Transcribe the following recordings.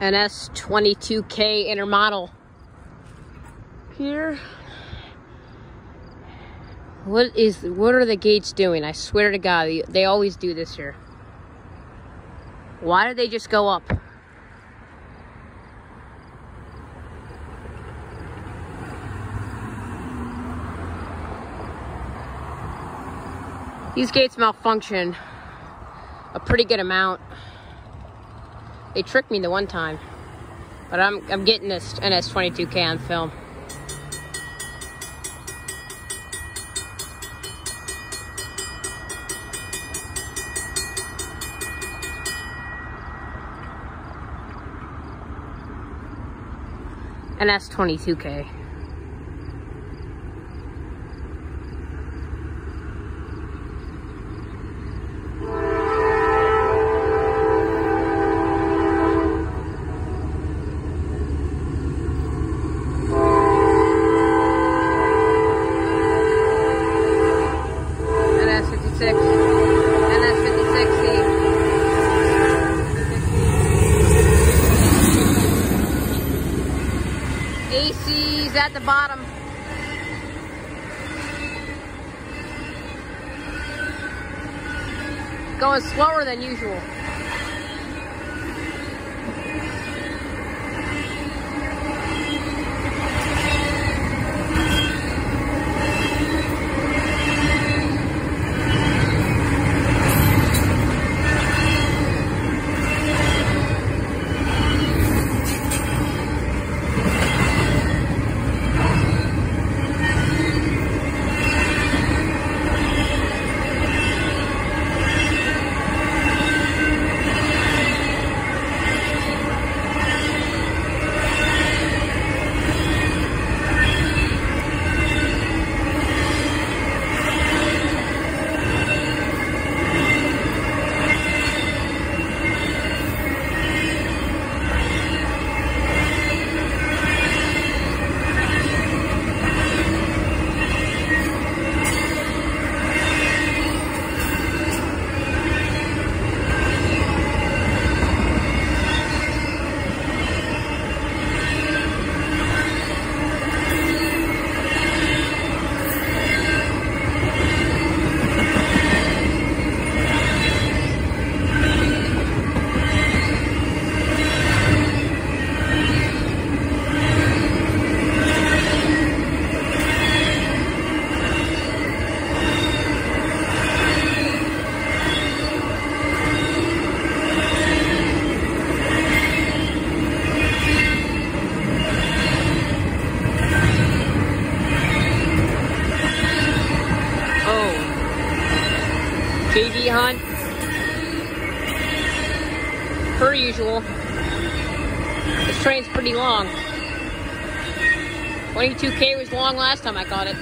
NS22K Intermodal. Here. What is, what are the gates doing? I swear to God, they always do this here. Why do they just go up? These gates malfunction a pretty good amount. They tricked me the one time, but I'm, I'm getting this NS22K on film. NS22K. The bottom. Going slower than usual. JB Hunt. Per usual. This train's pretty long. 22K was long last time I caught it.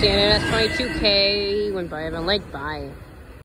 CNN S22K went by Avon Lake. Bye.